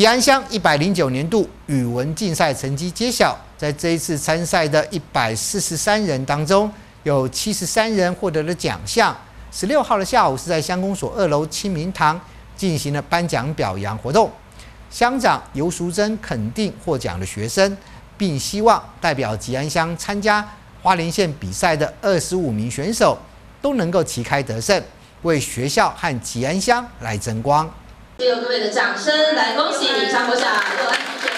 吉安乡一百零九年度语文竞赛成绩揭晓，在这一次参赛的一百四十三人当中，有七十三人获得了奖项。十六号的下午是在乡公所二楼清明堂进行了颁奖表扬活动。乡长尤淑珍肯定获奖的学生，并希望代表吉安乡参加花莲县比赛的二十五名选手都能够旗开得胜，为学校和吉安乡来争光。借由各位的掌声来恭喜张国小又安同学。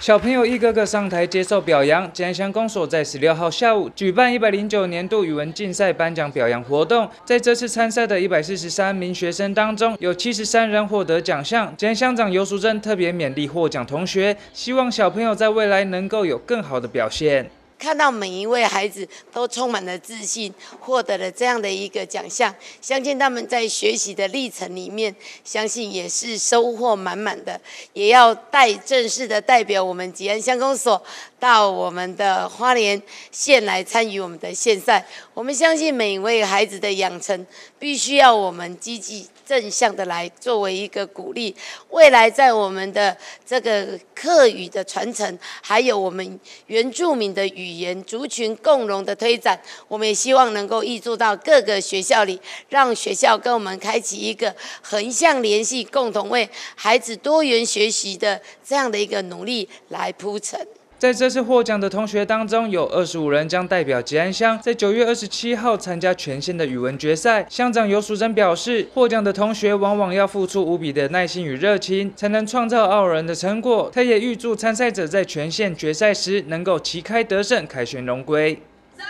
小朋友一个个上台接受表扬。吉安乡公所在十六号下午举办一百零九年度语文竞赛颁奖表扬活动，在这次参赛的一百四十三名学生当中，有七十三人获得奖项。吉安乡长尤淑珍特别勉励获奖同学，希望小朋友在未来能够有更好的表现。看到每一位孩子都充满了自信，获得了这样的一个奖项，相信他们在学习的历程里面，相信也是收获满满的。也要代正式的代表我们吉安乡公所到我们的花莲县来参与我们的县赛。我们相信每一位孩子的养成，必须要我们积极正向的来作为一个鼓励。未来在我们的这个课语的传承，还有我们原住民的语言族群共荣的推展，我们也希望能够挹注到各个学校里，让学校跟我们开启一个横向联系，共同为孩子多元学习的这样的一个努力来铺陈。在这次获奖的同学当中，有二十五人将代表吉安乡，在九月二十七号参加全县的语文决赛。乡长尤淑珍表示，获奖的同学往往要付出无比的耐心与热情，才能创造傲人的成果。他也预祝参赛者在全县决赛时能够旗开得胜，凯旋荣归。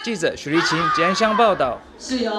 记者徐立琴吉安乡报道。是哟。